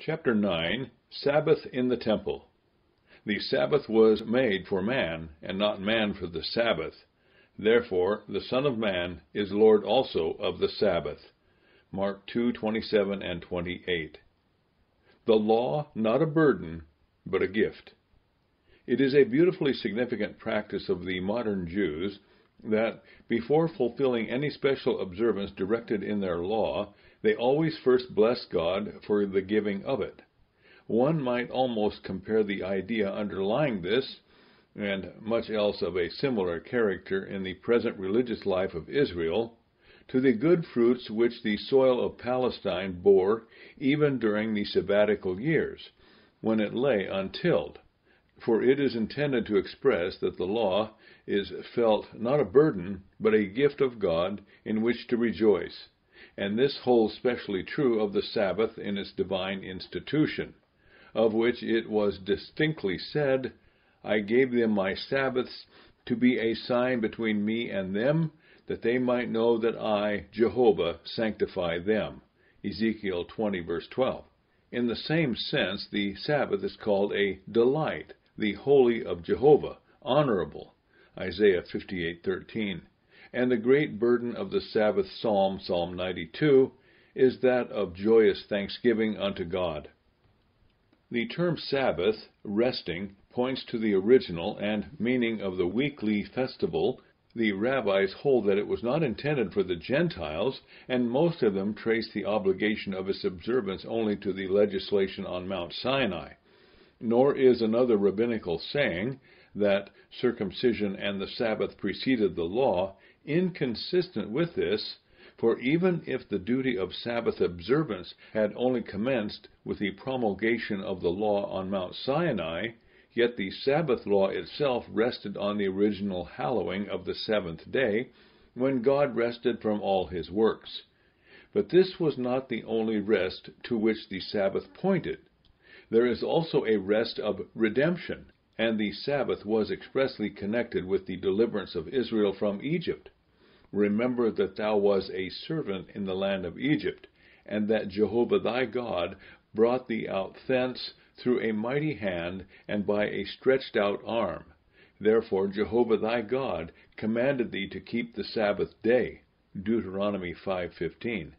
Chapter 9 Sabbath in the Temple. The Sabbath was made for man, and not man for the Sabbath. Therefore the Son of Man is Lord also of the Sabbath. Mark 2:27 and 28. The law not a burden, but a gift. It is a beautifully significant practice of the modern Jews that, before fulfilling any special observance directed in their law, they always first bless God for the giving of it. One might almost compare the idea underlying this, and much else of a similar character in the present religious life of Israel, to the good fruits which the soil of Palestine bore even during the sabbatical years, when it lay untilled. For it is intended to express that the law is felt not a burden, but a gift of God in which to rejoice and this holds specially true of the Sabbath in its divine institution, of which it was distinctly said, I gave them my Sabbaths to be a sign between me and them, that they might know that I, Jehovah, sanctify them. Ezekiel 20, verse 12. In the same sense, the Sabbath is called a delight, the holy of Jehovah, honorable. Isaiah 58:13 and the great burden of the Sabbath psalm, Psalm 92, is that of joyous thanksgiving unto God. The term Sabbath, resting, points to the original and meaning of the weekly festival. The rabbis hold that it was not intended for the Gentiles, and most of them trace the obligation of its observance only to the legislation on Mount Sinai. Nor is another rabbinical saying that circumcision and the Sabbath preceded the law inconsistent with this, for even if the duty of Sabbath observance had only commenced with the promulgation of the law on Mount Sinai, yet the Sabbath law itself rested on the original hallowing of the seventh day, when God rested from all his works. But this was not the only rest to which the Sabbath pointed. There is also a rest of redemption, and the Sabbath was expressly connected with the deliverance of Israel from Egypt. Remember that thou was a servant in the land of Egypt, and that Jehovah thy God brought thee out thence through a mighty hand and by a stretched out arm. Therefore Jehovah thy God commanded thee to keep the Sabbath day. Deuteronomy 5:15.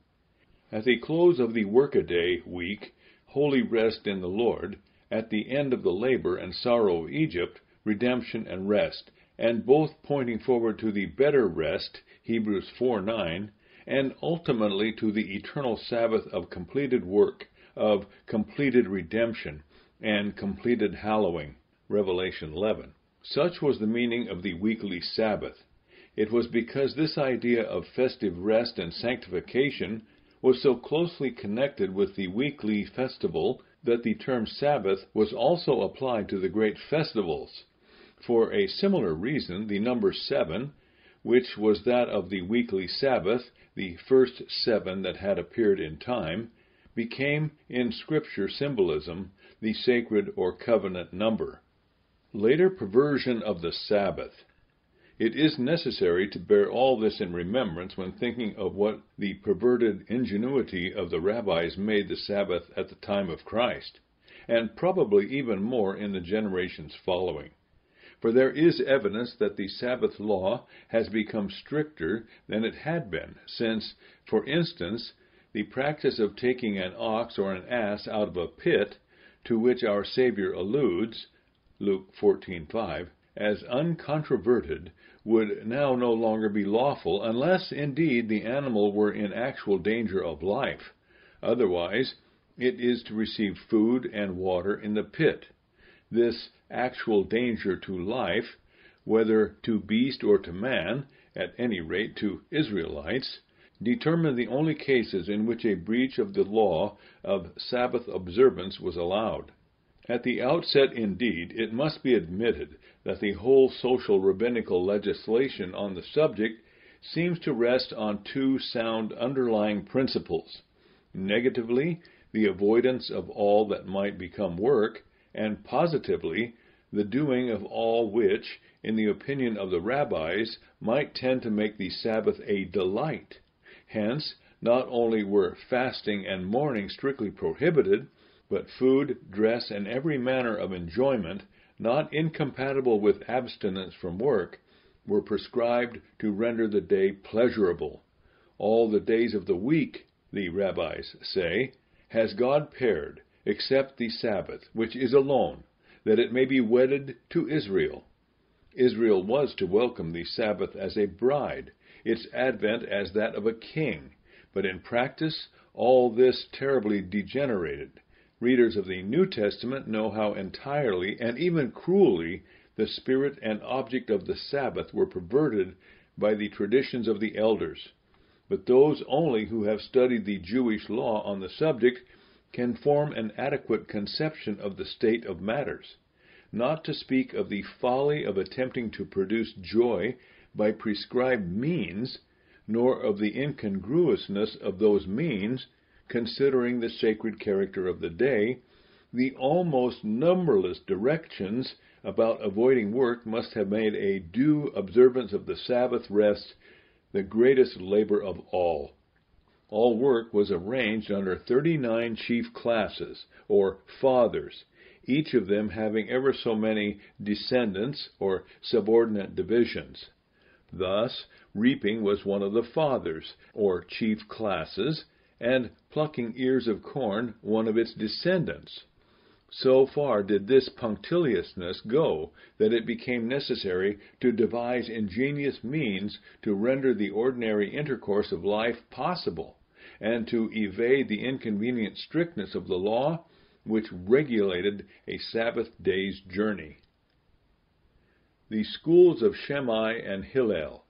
At the close of the workaday week, holy rest in the Lord, at the end of the labor and sorrow of Egypt, redemption and rest, and both pointing forward to the better rest, Hebrews 4:9, and ultimately to the eternal Sabbath of completed work, of completed redemption, and completed hallowing, Revelation 11. Such was the meaning of the weekly Sabbath. It was because this idea of festive rest and sanctification was so closely connected with the weekly festival that the term Sabbath was also applied to the great festivals. For a similar reason, the number seven, which was that of the weekly Sabbath, the first seven that had appeared in time, became in Scripture symbolism the sacred or covenant number. Later perversion of the Sabbath. It is necessary to bear all this in remembrance when thinking of what the perverted ingenuity of the rabbis made the Sabbath at the time of Christ, and probably even more in the generations following. For there is evidence that the Sabbath law has become stricter than it had been, since, for instance, the practice of taking an ox or an ass out of a pit, to which our Savior alludes, Luke 14:5, as uncontroverted, would now no longer be lawful, unless indeed the animal were in actual danger of life. Otherwise, it is to receive food and water in the pit. This actual danger to life, whether to beast or to man, at any rate to Israelites, determined the only cases in which a breach of the law of Sabbath observance was allowed. At the outset, indeed, it must be admitted that the whole social rabbinical legislation on the subject seems to rest on two sound underlying principles. Negatively, the avoidance of all that might become work, and positively, the doing of all which, in the opinion of the rabbis, might tend to make the Sabbath a delight. Hence, not only were fasting and mourning strictly prohibited, but food, dress, and every manner of enjoyment, not incompatible with abstinence from work, were prescribed to render the day pleasurable. All the days of the week, the rabbis say, has God paired, except the Sabbath, which is alone, that it may be wedded to Israel. Israel was to welcome the Sabbath as a bride, its advent as that of a king, but in practice all this terribly degenerated. Readers of the New Testament know how entirely and even cruelly the spirit and object of the Sabbath were perverted by the traditions of the elders. But those only who have studied the Jewish law on the subject can form an adequate conception of the state of matters, not to speak of the folly of attempting to produce joy by prescribed means, nor of the incongruousness of those means considering the sacred character of the day, the almost numberless directions about avoiding work must have made a due observance of the Sabbath rest the greatest labor of all. All work was arranged under 39 chief classes, or fathers, each of them having ever so many descendants, or subordinate divisions. Thus, reaping was one of the fathers, or chief classes, and plucking ears of corn one of its descendants. So far did this punctiliousness go that it became necessary to devise ingenious means to render the ordinary intercourse of life possible, and to evade the inconvenient strictness of the law which regulated a Sabbath day's journey. The schools of Shammai and Hillel.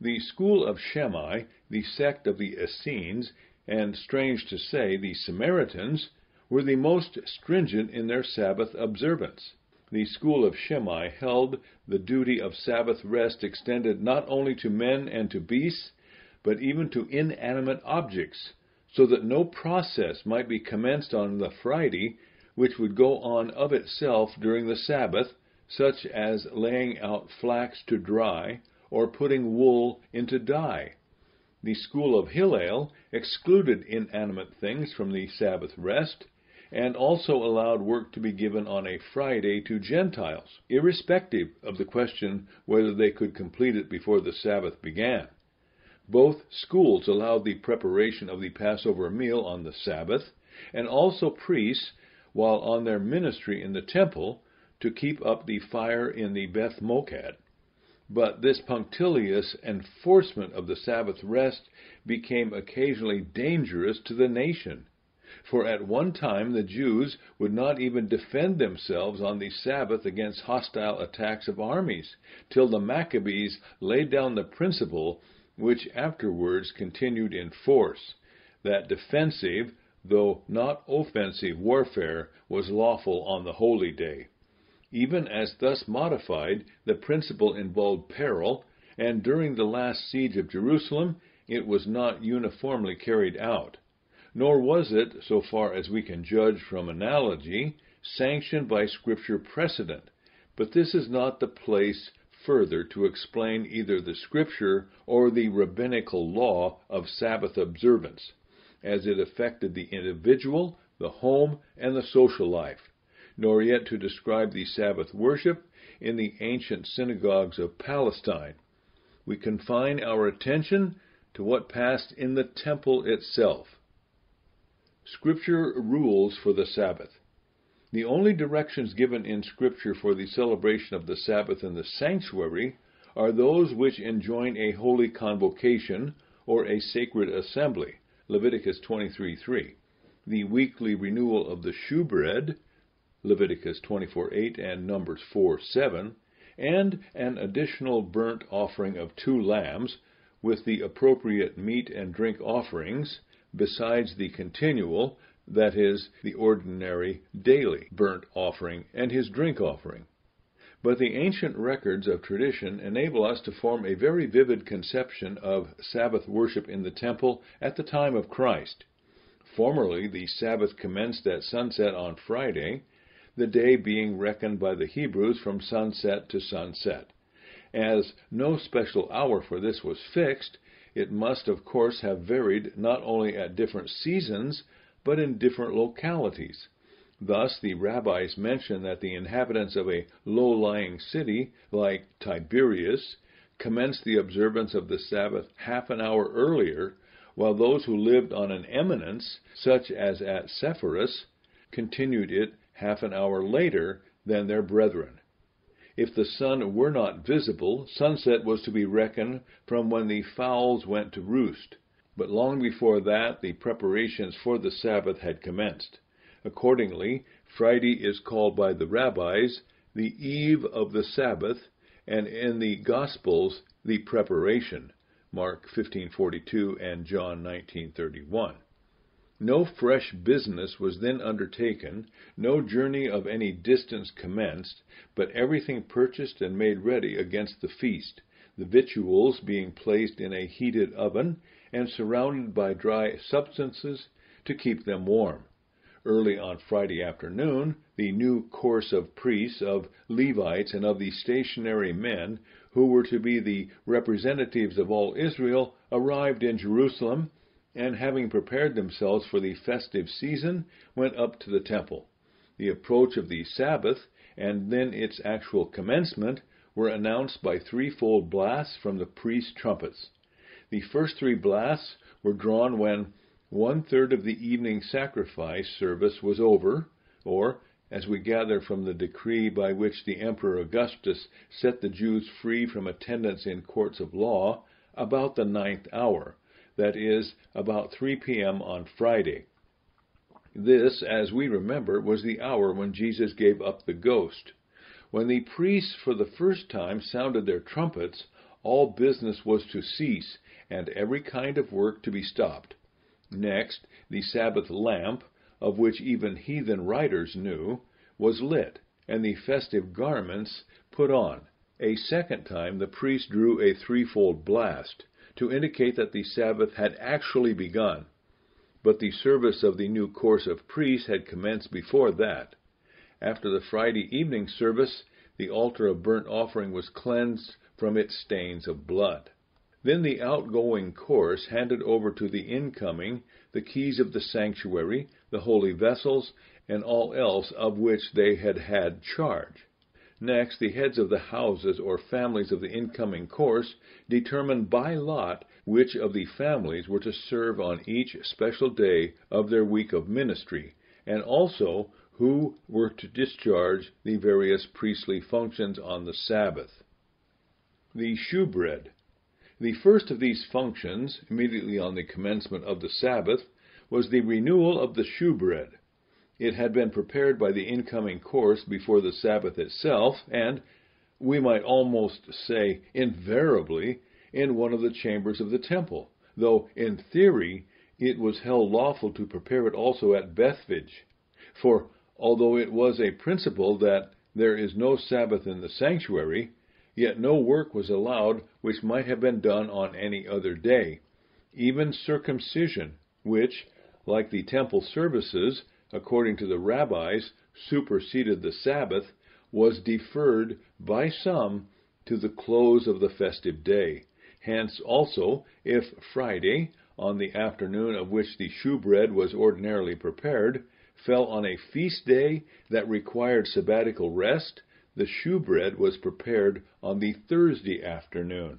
The school of Shammai, the sect of the Essenes, and, strange to say, the Samaritans, were the most stringent in their Sabbath observance. The school of Shammai held the duty of Sabbath rest extended not only to men and to beasts, but even to inanimate objects, so that no process might be commenced on the Friday which would go on of itself during the Sabbath, such as laying out flax to dry, or putting wool into dye. The school of Hillel excluded inanimate things from the Sabbath rest, and also allowed work to be given on a Friday to Gentiles, irrespective of the question whether they could complete it before the Sabbath began. Both schools allowed the preparation of the Passover meal on the Sabbath, and also priests, while on their ministry in the temple, to keep up the fire in the Beth Mokad. But this punctilious enforcement of the Sabbath rest became occasionally dangerous to the nation. For at one time the Jews would not even defend themselves on the Sabbath against hostile attacks of armies, till the Maccabees laid down the principle, which afterwards continued in force, that defensive, though not offensive warfare was lawful on the holy day. Even as thus modified, the principle involved peril, and during the last siege of Jerusalem it was not uniformly carried out. Nor was it, so far as we can judge from analogy, sanctioned by Scripture precedent. But this is not the place further to explain either the Scripture or the rabbinical law of Sabbath observance, as it affected the individual, the home, and the social life nor yet to describe the Sabbath worship in the ancient synagogues of Palestine. We confine our attention to what passed in the temple itself. Scripture rules for the Sabbath. The only directions given in Scripture for the celebration of the Sabbath in the sanctuary are those which enjoin a holy convocation or a sacred assembly. Leviticus 23:3. The weekly renewal of the shewbread Leviticus 24:8 and Numbers 4:7, and an additional burnt offering of two lambs, with the appropriate meat and drink offerings, besides the continual, that is, the ordinary daily burnt offering and his drink offering. But the ancient records of tradition enable us to form a very vivid conception of Sabbath worship in the temple at the time of Christ. Formerly, the Sabbath commenced at sunset on Friday the day being reckoned by the Hebrews from sunset to sunset. As no special hour for this was fixed, it must of course have varied not only at different seasons, but in different localities. Thus, the rabbis mention that the inhabitants of a low lying city, like Tiberias, commenced the observance of the Sabbath half an hour earlier, while those who lived on an eminence, such as at Sepphoris, continued it half an hour later than their brethren. If the sun were not visible, sunset was to be reckoned from when the fowls went to roost. But long before that, the preparations for the Sabbath had commenced. Accordingly, Friday is called by the rabbis the eve of the Sabbath, and in the Gospels the preparation. Mark 15:42 and John 19:31. No fresh business was then undertaken, no journey of any distance commenced, but everything purchased and made ready against the feast, the victuals being placed in a heated oven and surrounded by dry substances to keep them warm. Early on Friday afternoon, the new course of priests, of Levites, and of the stationary men, who were to be the representatives of all Israel, arrived in Jerusalem, and having prepared themselves for the festive season, went up to the temple. The approach of the Sabbath, and then its actual commencement, were announced by threefold blasts from the priests' trumpets. The first three blasts were drawn when one third of the evening sacrifice service was over, or, as we gather from the decree by which the Emperor Augustus set the Jews free from attendance in courts of law, about the ninth hour, that is, about 3 p.m. on Friday. This, as we remember, was the hour when Jesus gave up the ghost. When the priests for the first time sounded their trumpets, all business was to cease, and every kind of work to be stopped. Next, the Sabbath lamp, of which even heathen writers knew, was lit, and the festive garments put on. A second time the priest drew a threefold blast, to indicate that the Sabbath had actually begun. But the service of the new course of priests had commenced before that. After the Friday evening service, the altar of burnt offering was cleansed from its stains of blood. Then the outgoing course handed over to the incoming the keys of the sanctuary, the holy vessels, and all else of which they had had charge. Next, the heads of the houses or families of the incoming course determined by lot which of the families were to serve on each special day of their week of ministry, and also who were to discharge the various priestly functions on the Sabbath. The shewbread. The first of these functions, immediately on the commencement of the Sabbath, was the renewal of the shewbread. It had been prepared by the incoming course before the Sabbath itself, and, we might almost say invariably, in one of the chambers of the temple, though in theory it was held lawful to prepare it also at Bethphage. For although it was a principle that there is no Sabbath in the sanctuary, Yet no work was allowed which might have been done on any other day. Even circumcision, which, like the temple services, according to the rabbis, superseded the Sabbath, was deferred by some to the close of the festive day. Hence, also, if Friday, on the afternoon of which the shewbread was ordinarily prepared, fell on a feast day that required sabbatical rest, the shewbread was prepared on the Thursday afternoon.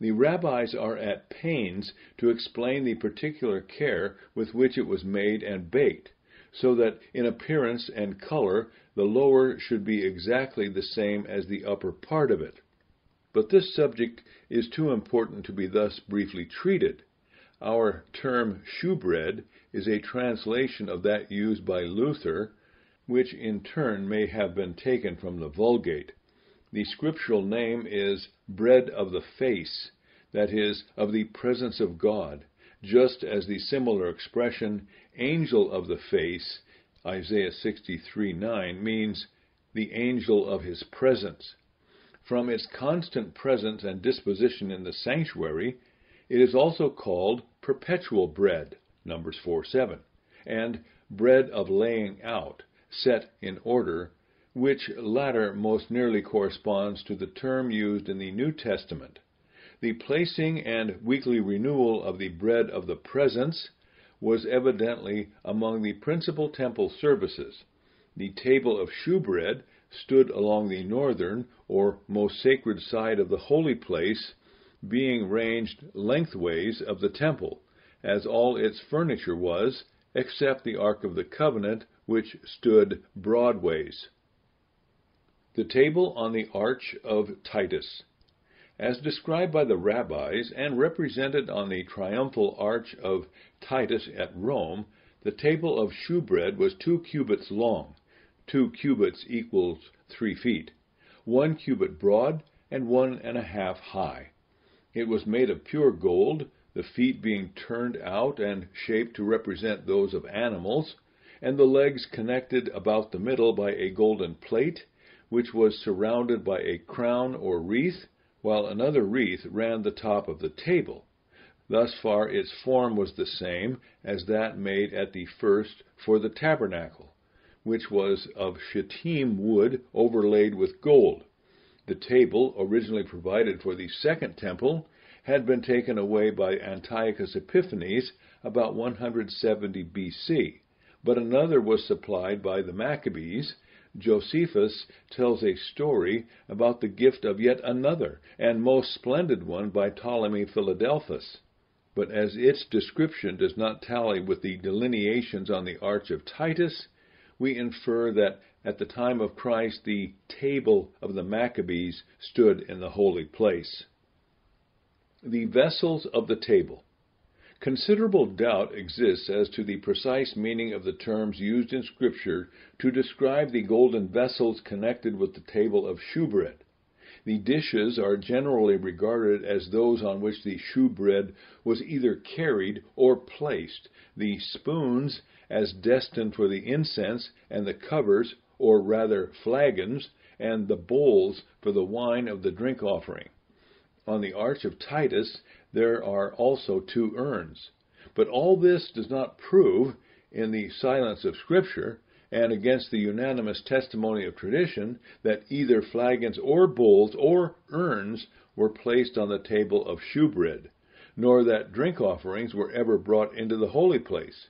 The rabbis are at pains to explain the particular care with which it was made and baked, so that in appearance and color the lower should be exactly the same as the upper part of it. But this subject is too important to be thus briefly treated. Our term shewbread is a translation of that used by Luther which in turn may have been taken from the Vulgate. The scriptural name is bread of the face, that is, of the presence of God, just as the similar expression angel of the face, Isaiah 63:9, means the angel of his presence. From its constant presence and disposition in the sanctuary, it is also called perpetual bread, Numbers 4:7, and bread of laying out, set in order, which latter most nearly corresponds to the term used in the New Testament. The placing and weekly renewal of the bread of the presence was evidently among the principal temple services. The table of shewbread stood along the northern or most sacred side of the holy place, being ranged lengthways of the temple, as all its furniture was, except the Ark of the Covenant, which stood broadways. The table on the Arch of Titus. As described by the rabbis and represented on the triumphal arch of Titus at Rome, the table of shewbread was two cubits long. Two cubits equals three feet. One cubit broad and one and a half high. It was made of pure gold, the feet being turned out and shaped to represent those of animals, and the legs connected about the middle by a golden plate, which was surrounded by a crown or wreath while another wreath ran the top of the table. Thus far its form was the same as that made at the first for the tabernacle, which was of shittim wood overlaid with gold. The table, originally provided for the second temple, had been taken away by Antiochus Epiphanes about 170 BC, but another was supplied by the Maccabees Josephus tells a story about the gift of yet another and most splendid one by Ptolemy Philadelphus. But as its description does not tally with the delineations on the Arch of Titus, we infer that at the time of Christ the table of the Maccabees stood in the holy place. The vessels of the table. Considerable doubt exists as to the precise meaning of the terms used in Scripture to describe the golden vessels connected with the table of shewbread. The dishes are generally regarded as those on which the shewbread was either carried or placed, the spoons as destined for the incense, and the covers, or rather flagons, and the bowls for the wine of the drink offering. On the Arch of Titus there are also two urns. But all this does not prove, in the silence of Scripture, and against the unanimous testimony of tradition, that either flagons or bowls or urns were placed on the table of shewbread, nor that drink offerings were ever brought into the holy place.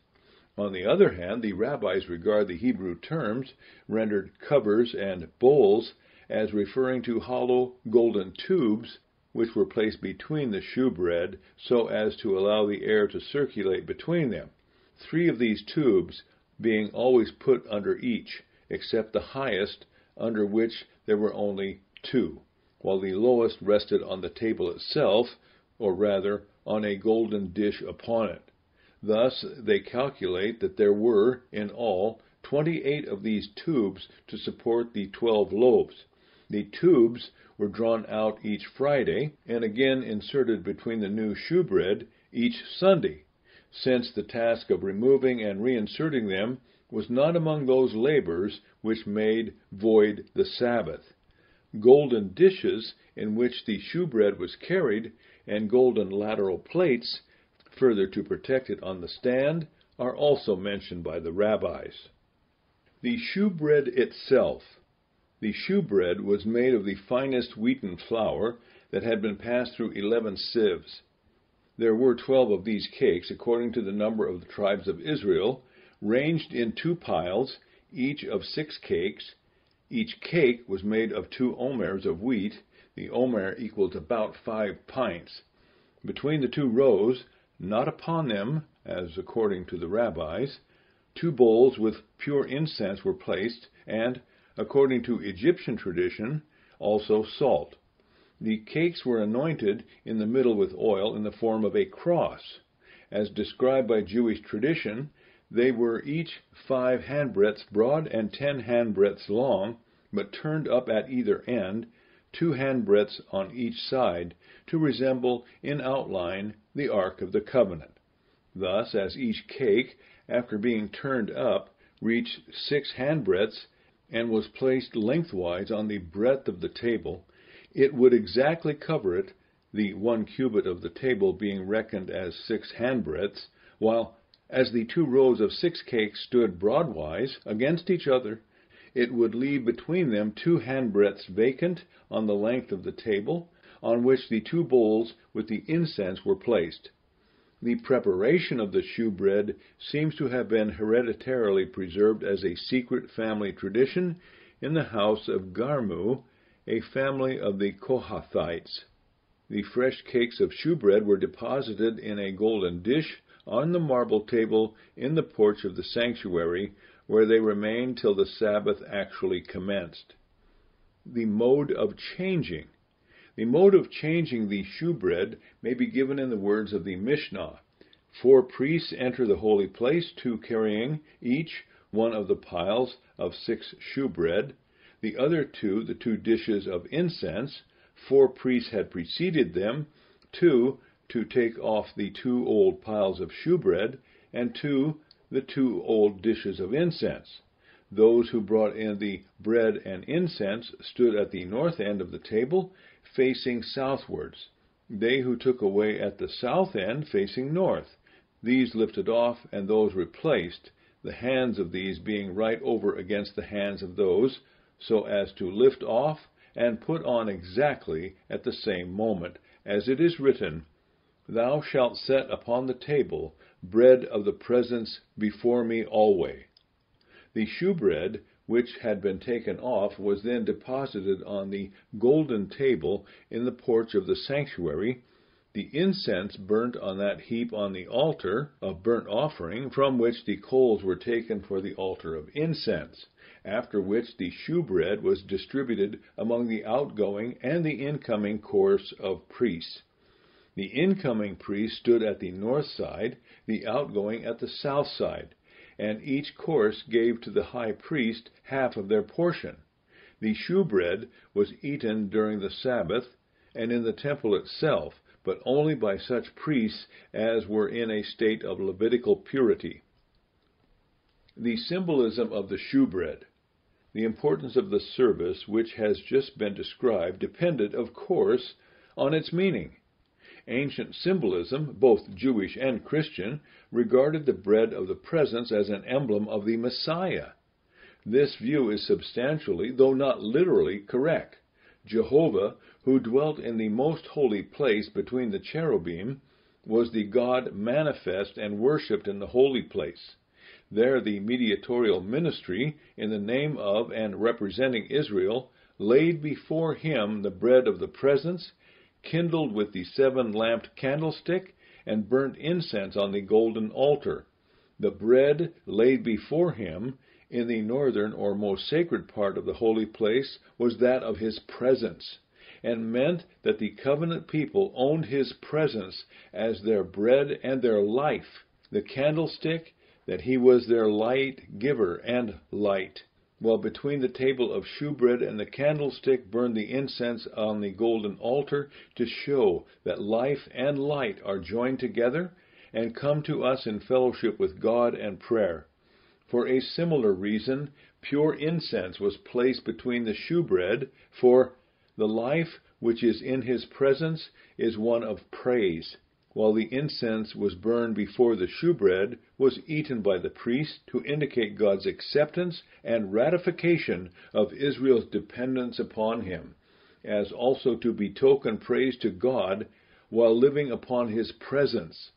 On the other hand, the rabbis regard the Hebrew terms, rendered covers and bowls, as referring to hollow golden tubes which were placed between the shewbread so as to allow the air to circulate between them, three of these tubes being always put under each, except the highest, under which there were only two, while the lowest rested on the table itself, or rather on a golden dish upon it. Thus they calculate that there were, in all, twenty eight of these tubes to support the twelve loaves. The tubes were drawn out each Friday, and again inserted between the new shewbread each Sunday, since the task of removing and reinserting them was not among those labors which made void the Sabbath. Golden dishes in which the shewbread was carried, and golden lateral plates, further to protect it on the stand, are also mentioned by the rabbis. The shewbread itself the shewbread was made of the finest wheaten flour that had been passed through eleven sieves. There were twelve of these cakes, according to the number of the tribes of Israel, ranged in two piles, each of six cakes. Each cake was made of two omers of wheat. The omer equals about five pints. Between the two rows, not upon them, as according to the rabbis, two bowls with pure incense were placed, and according to Egyptian tradition, also salt. The cakes were anointed in the middle with oil in the form of a cross. As described by Jewish tradition, they were each five handbreadths broad and ten handbreadths long, but turned up at either end, two handbreadths on each side, to resemble in outline the Ark of the Covenant. Thus, as each cake, after being turned up, reached six handbreadths, and was placed lengthwise on the breadth of the table, it would exactly cover it, the one cubit of the table being reckoned as six handbreadths, while as the two rows of six cakes stood broadwise against each other, it would leave between them two handbreadths vacant on the length of the table, on which the two bowls with the incense were placed. The preparation of the shewbread seems to have been hereditarily preserved as a secret family tradition in the house of Garmu, a family of the Kohathites. The fresh cakes of shewbread were deposited in a golden dish on the marble table in the porch of the sanctuary, where they remained till the Sabbath actually commenced. The mode of changing. The mode of changing the shewbread may be given in the words of the Mishnah. Four priests enter the holy place, two carrying each one of the piles of six shewbread, the other two the two dishes of incense. Four priests had preceded them, two to take off the two old piles of shewbread, and two the two old dishes of incense. Those who brought in the bread and incense stood at the north end of the table, facing southwards. They who took away at the south end, facing north. These lifted off, and those replaced, the hands of these being right over against the hands of those, so as to lift off and put on exactly at the same moment, as it is written, Thou shalt set upon the table bread of the presence before me alway. The shewbread which had been taken off was then deposited on the golden table in the porch of the sanctuary, the incense burnt on that heap on the altar of burnt offering, from which the coals were taken for the altar of incense after which the shewbread was distributed among the outgoing and the incoming course of priests. The incoming priests stood at the north side, the outgoing at the south side, and each course gave to the high priest half of their portion. The shewbread was eaten during the Sabbath and in the temple itself, but only by such priests as were in a state of Levitical purity. The symbolism of the shewbread. The importance of the service which has just been described depended, of course, on its meaning. Ancient symbolism, both Jewish and Christian, regarded the bread of the presence as an emblem of the Messiah. This view is substantially, though not literally, correct. Jehovah, who dwelt in the most holy place between the cherubim, was the God manifest and worshipped in the holy place. There the mediatorial ministry, in the name of and representing Israel, laid before him the bread of the presence, kindled with the seven lamped candlestick, and burnt incense on the golden altar. The bread laid before him in the northern or most sacred part of the holy place was that of his presence, and meant that the covenant people owned his presence as their bread and their life. The candlestick that he was their light giver and light. While between the table of shewbread and the candlestick burned the incense on the golden altar to show that life and light are joined together and come to us in fellowship with God and prayer. For a similar reason, pure incense was placed between the shewbread, for the life which is in his presence is one of praise while the incense was burned before the shewbread was eaten by the priest to indicate God's acceptance and ratification of Israel's dependence upon him, as also to betoken praise to God while living upon his presence.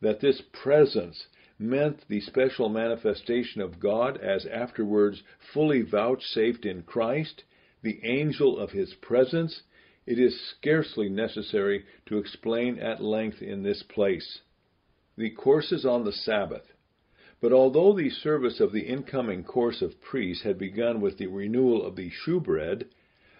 That this presence meant the special manifestation of God as afterwards fully vouchsafed in Christ, the angel of his presence, it is scarcely necessary to explain at length in this place. The courses on the Sabbath. But although the service of the incoming course of priests had begun with the renewal of the shewbread,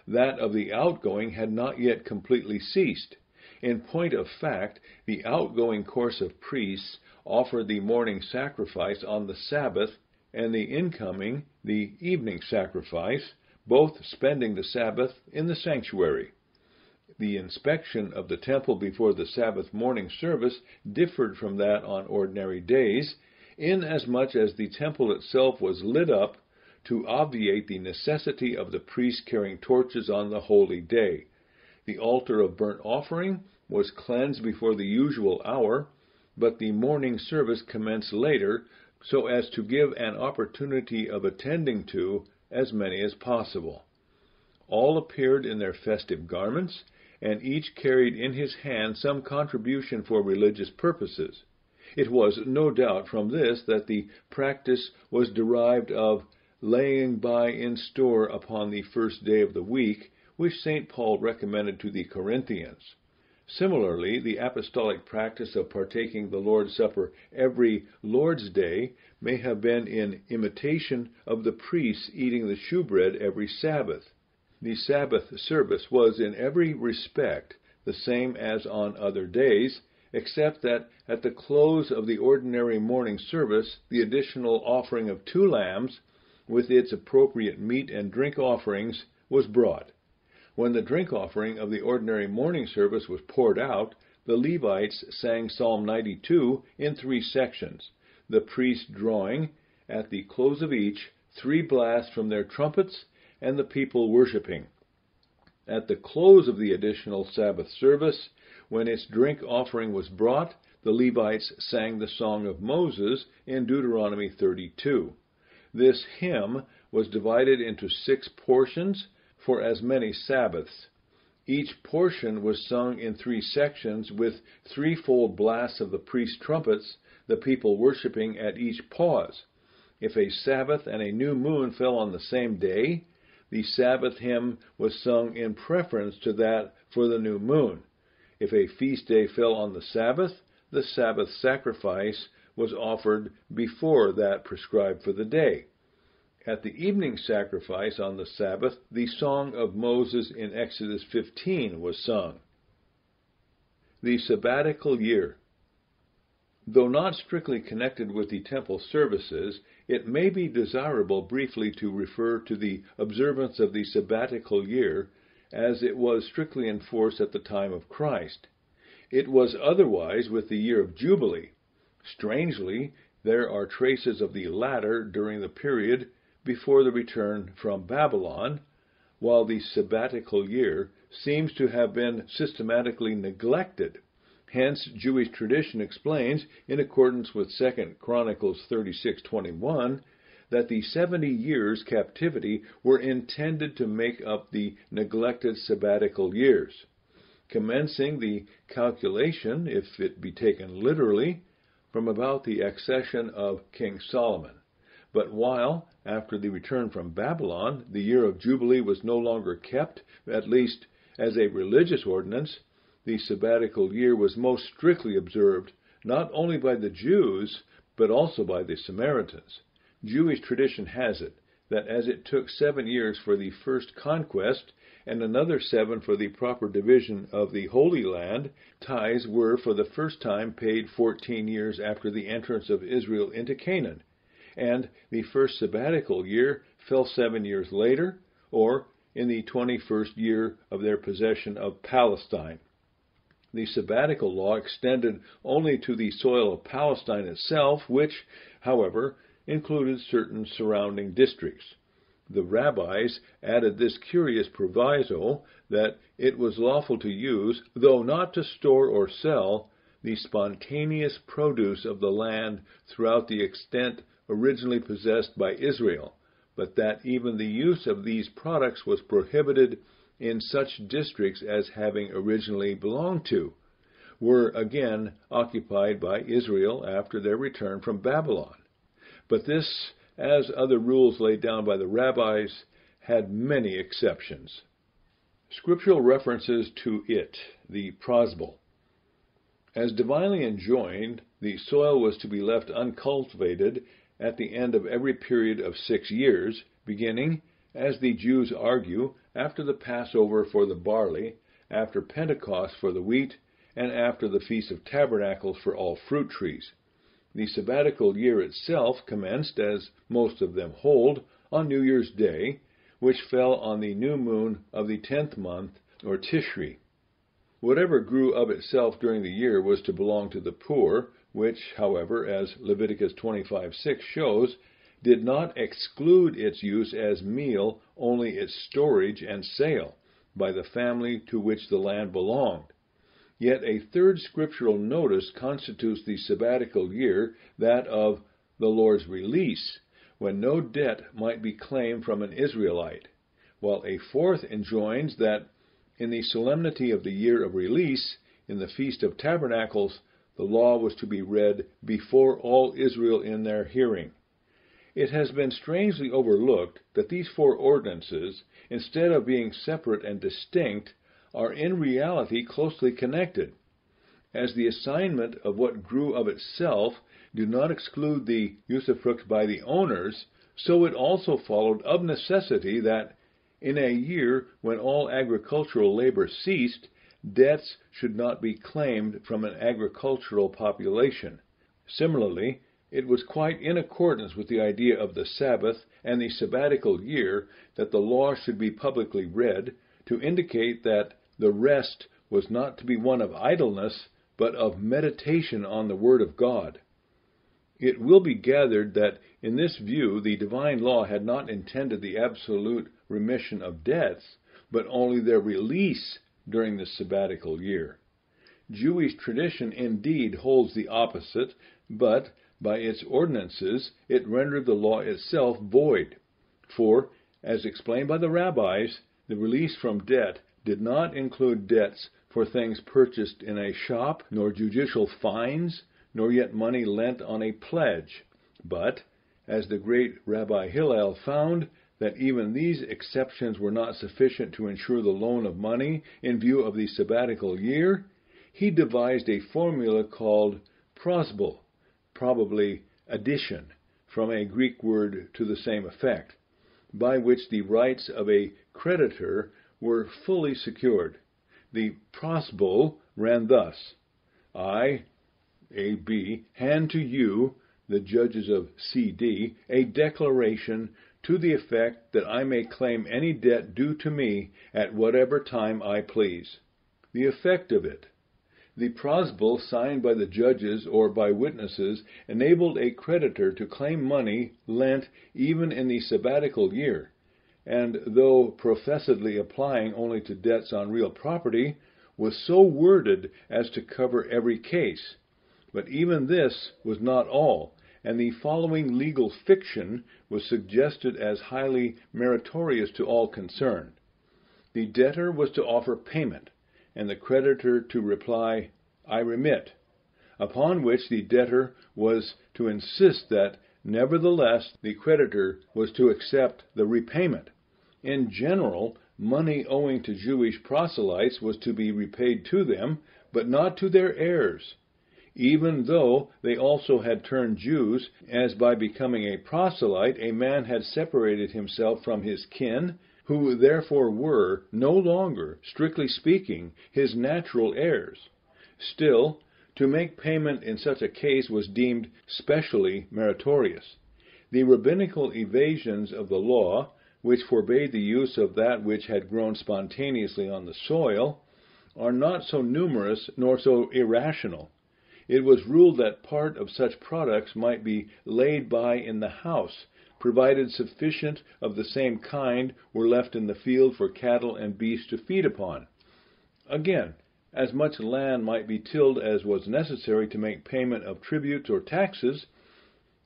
that of the outgoing had not yet completely ceased. In point of fact, the outgoing course of priests offered the morning sacrifice on the Sabbath, and the incoming the evening sacrifice, both spending the Sabbath in the sanctuary the inspection of the temple before the Sabbath morning service differed from that on ordinary days, inasmuch as the temple itself was lit up to obviate the necessity of the priests carrying torches on the holy day. The altar of burnt offering was cleansed before the usual hour, but the morning service commenced later so as to give an opportunity of attending to as many as possible. All appeared in their festive garments, and each carried in his hand some contribution for religious purposes. It was, no doubt, from this that the practice was derived of laying by in store upon the first day of the week, which St. Paul recommended to the Corinthians. Similarly, the apostolic practice of partaking the Lord's Supper every Lord's Day may have been in imitation of the priests eating the shewbread every Sabbath. The Sabbath service was in every respect the same as on other days, except that at the close of the ordinary morning service, the additional offering of two lambs, with its appropriate meat and drink offerings, was brought. When the drink offering of the ordinary morning service was poured out, the Levites sang Psalm 92 in three sections, the priests drawing, at the close of each, three blasts from their trumpets, and the people worshipping. At the close of the additional Sabbath service, when its drink offering was brought, the Levites sang the Song of Moses in Deuteronomy 32. This hymn was divided into six portions for as many Sabbaths. Each portion was sung in three sections with threefold blasts of the priest's trumpets, the people worshipping at each pause. If a Sabbath and a new moon fell on the same day, the Sabbath hymn was sung in preference to that for the new moon. If a feast day fell on the Sabbath, the Sabbath sacrifice was offered before that prescribed for the day. At the evening sacrifice on the Sabbath, the Song of Moses in Exodus 15 was sung. The Sabbatical Year. Though not strictly connected with the temple services, it may be desirable briefly to refer to the observance of the sabbatical year as it was strictly enforced at the time of Christ. It was otherwise with the year of Jubilee. Strangely, there are traces of the latter during the period before the return from Babylon, while the sabbatical year seems to have been systematically neglected. Hence, Jewish tradition explains, in accordance with 2 Chronicles 36:21, that the 70 years captivity were intended to make up the neglected sabbatical years. Commencing the calculation, if it be taken literally, from about the accession of King Solomon. But while, after the return from Babylon, the year of Jubilee was no longer kept, at least as a religious ordinance, the sabbatical year was most strictly observed, not only by the Jews, but also by the Samaritans. Jewish tradition has it that as it took seven years for the first conquest, and another seven for the proper division of the Holy Land, tithes were for the first time paid fourteen years after the entrance of Israel into Canaan and the first sabbatical year fell seven years later, or in the 21st year of their possession of Palestine. The sabbatical law extended only to the soil of Palestine itself, which, however, included certain surrounding districts. The rabbis added this curious proviso that it was lawful to use, though not to store or sell, the spontaneous produce of the land throughout the extent originally possessed by Israel, but that even the use of these products was prohibited in such districts as having originally belonged to, were again occupied by Israel after their return from Babylon. But this, as other rules laid down by the rabbis, had many exceptions. Scriptural references to it, the prosbul. As divinely enjoined, the soil was to be left uncultivated at the end of every period of six years, beginning, as the Jews argue, after the Passover for the barley, after Pentecost for the wheat, and after the Feast of Tabernacles for all fruit trees. The sabbatical year itself commenced, as most of them hold, on New Year's Day, which fell on the new moon of the tenth month, or Tishri. Whatever grew of itself during the year was to belong to the poor, which, however, as Leviticus 25:6 shows, did not exclude its use as meal, only its storage and sale by the family to which the land belonged. Yet a third scriptural notice constitutes the sabbatical year, that of the Lord's release, when no debt might be claimed from an Israelite, while a fourth enjoins that In the solemnity of the year of release, in the Feast of Tabernacles, the law was to be read before all Israel in their hearing. It has been strangely overlooked that these four ordinances, instead of being separate and distinct, are in reality closely connected. As the assignment of what grew of itself did not exclude the usufruct by the owners, so it also followed of necessity that, in a year when all agricultural labor ceased, debts should not be claimed from an agricultural population. Similarly, it was quite in accordance with the idea of the Sabbath and the sabbatical year that the law should be publicly read to indicate that the rest was not to be one of idleness, but of meditation on the Word of God. It will be gathered that in this view the divine law had not intended the absolute remission of debts, but only their release during the sabbatical year. Jewish tradition indeed holds the opposite, but by its ordinances, it rendered the law itself void. For, as explained by the rabbis, the release from debt did not include debts for things purchased in a shop, nor judicial fines, nor yet money lent on a pledge, but, as the great Rabbi Hillel found, that even these exceptions were not sufficient to ensure the loan of money in view of the sabbatical year, he devised a formula called prosbul, probably addition, from a Greek word to the same effect, by which the rights of a creditor were fully secured. The prosbul ran thus I, A. B., hand to you, the judges of C. D., a declaration to the effect that I may claim any debt due to me at whatever time I please. The effect of it the prosbul signed by the judges or by witnesses enabled a creditor to claim money lent even in the sabbatical year, and though professedly applying only to debts on real property, was so worded as to cover every case. But even this was not all, and the following legal fiction was suggested as highly meritorious to all concerned. The debtor was to offer payment and the creditor to reply, I remit, upon which the debtor was to insist that, nevertheless, the creditor was to accept the repayment. In general, money owing to Jewish proselytes was to be repaid to them, but not to their heirs, even though they also had turned Jews, as by becoming a proselyte a man had separated himself from his kin, who therefore were no longer, strictly speaking, his natural heirs. Still, to make payment in such a case was deemed specially meritorious. The rabbinical evasions of the law, which forbade the use of that which had grown spontaneously on the soil, are not so numerous nor so irrational. It was ruled that part of such products might be laid by in the house, provided sufficient of the same kind were left in the field for cattle and beasts to feed upon. Again, as much land might be tilled as was necessary to make payment of tributes or taxes,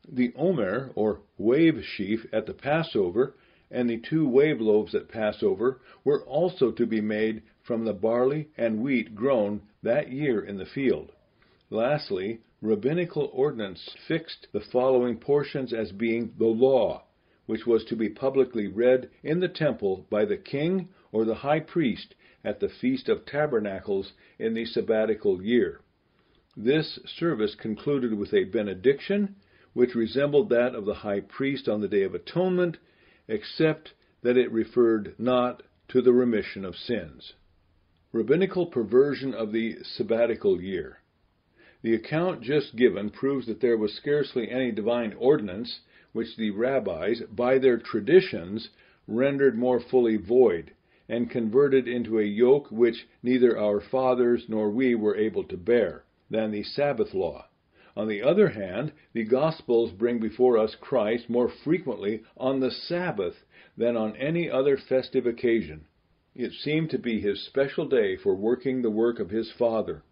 the omer, or wave sheaf, at the Passover, and the two wave loaves at Passover, were also to be made from the barley and wheat grown that year in the field. Lastly, rabbinical ordinance fixed the following portions as being the law, which was to be publicly read in the temple by the king or the high priest at the Feast of Tabernacles in the sabbatical year. This service concluded with a benediction, which resembled that of the high priest on the Day of Atonement, except that it referred not to the remission of sins. Rabbinical perversion of the sabbatical year. The account just given proves that there was scarcely any divine ordinance which the rabbis, by their traditions, rendered more fully void, and converted into a yoke which neither our fathers nor we were able to bear, than the Sabbath law. On the other hand, the Gospels bring before us Christ more frequently on the Sabbath than on any other festive occasion. It seemed to be his special day for working the work of his Father.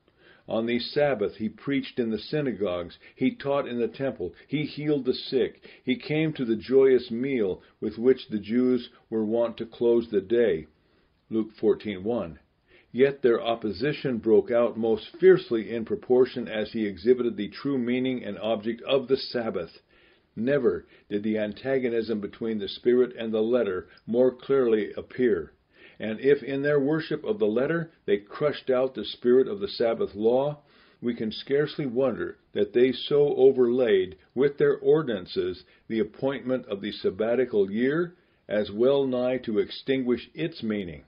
On the Sabbath he preached in the synagogues, he taught in the temple, he healed the sick, he came to the joyous meal with which the Jews were wont to close the day, Luke 14:1. Yet their opposition broke out most fiercely in proportion as he exhibited the true meaning and object of the Sabbath. Never did the antagonism between the Spirit and the letter more clearly appear. And if in their worship of the letter they crushed out the spirit of the Sabbath law, we can scarcely wonder that they so overlaid with their ordinances the appointment of the sabbatical year as well nigh to extinguish its meaning.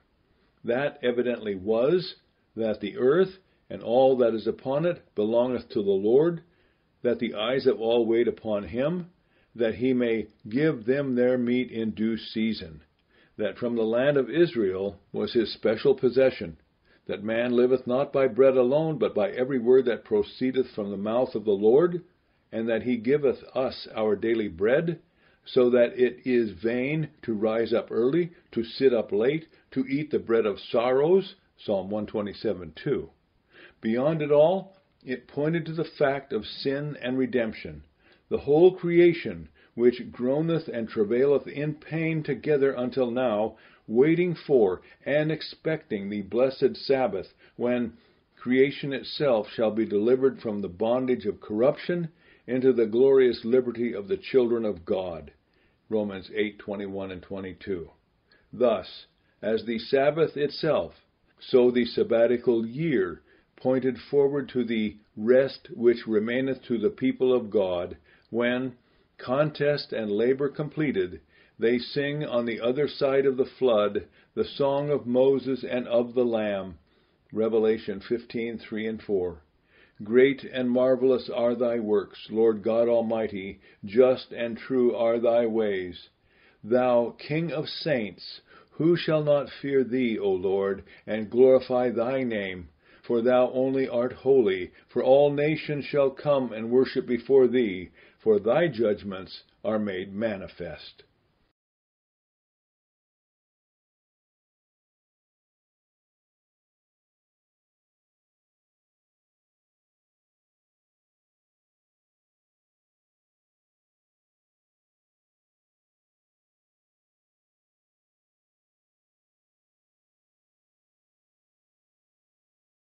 That evidently was, that the earth and all that is upon it belongeth to the Lord, that the eyes of all wait upon him, that he may give them their meat in due season, that from the land of Israel was his special possession, that man liveth not by bread alone, but by every word that proceedeth from the mouth of the Lord, and that he giveth us our daily bread, so that it is vain to rise up early, to sit up late, to eat the bread of sorrows. Psalm 127 2. Beyond it all, it pointed to the fact of sin and redemption the whole creation, which groaneth and travaileth in pain together until now, waiting for and expecting the blessed Sabbath, when creation itself shall be delivered from the bondage of corruption into the glorious liberty of the children of God. Romans 8:21 and 22. Thus, as the Sabbath itself, so the sabbatical year pointed forward to the rest which remaineth to the people of God when, contest and labor completed, they sing on the other side of the flood the song of Moses and of the Lamb. Revelation 15:3 and 4. Great and marvelous are thy works, Lord God Almighty, just and true are thy ways. Thou King of saints, who shall not fear thee, O Lord, and glorify thy name? For thou only art holy, for all nations shall come and worship before thee, for thy judgments are made manifest.